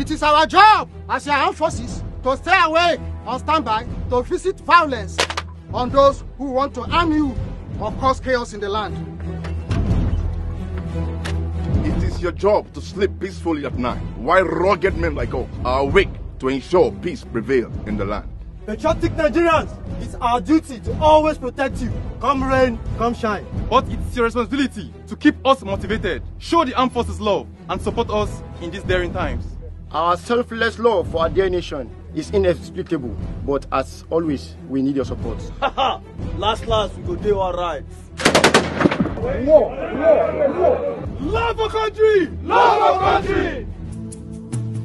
It is our job as your armed forces to stay awake on standby to visit violence on those who want to harm you or cause chaos in the land. It is your job to sleep peacefully at night, while rugged men like us are awake to ensure peace prevails in the land. Patriotic Nigerians, it's our duty to always protect you. Come rain, come shine. But it's your responsibility to keep us motivated, show the armed forces love, and support us in these daring times. Our selfless love for our dear nation is inexplicable, but as always, we need your support. Last last we go do all right. War, war, war. Love our country! Love our country!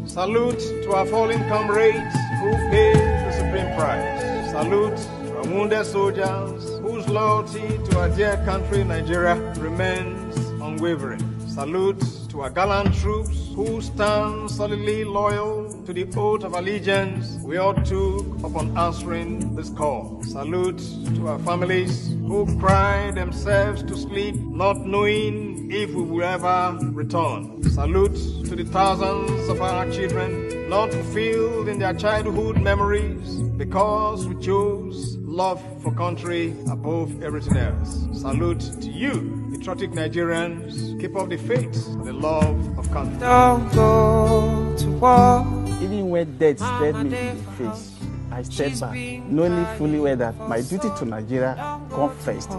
Salute to our fallen comrades who paid the supreme price. Salute to our wounded soldiers whose loyalty to our dear country, Nigeria, remains unwavering. Salute to our gallant troops who stand solidly loyal to the oath of allegiance we all took upon answering this call. Salute to our families who cry themselves to sleep not knowing if we will ever return. Salute to the thousands of our children not fulfilled in their childhood memories because we chose love for country above everything else. Salute to you, patriotic Nigerians. Keep up the faith and the love of country. Don't go to war. Even when death stared me in the face, I stepped back, knowing fully well that my duty to Nigeria comes first.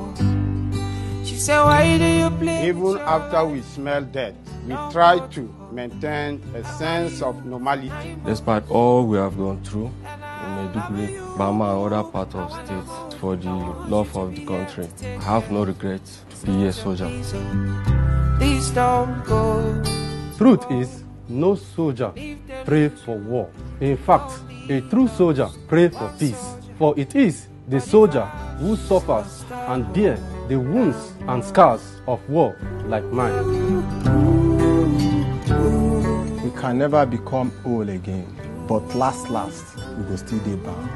She said, Why do you play? Even after we smell death, we try to maintain a sense of normality. Despite all we have gone through in Maiduguri, Bama, and other parts of state for the love of the country, I have no regrets to be a soldier. Please don't go. Truth is, no soldier pray for war. In fact, a true soldier pray for peace. For it is the soldier who suffers and bear the wounds and scars of war like mine. We can never become whole again, but last last we go still dey bound.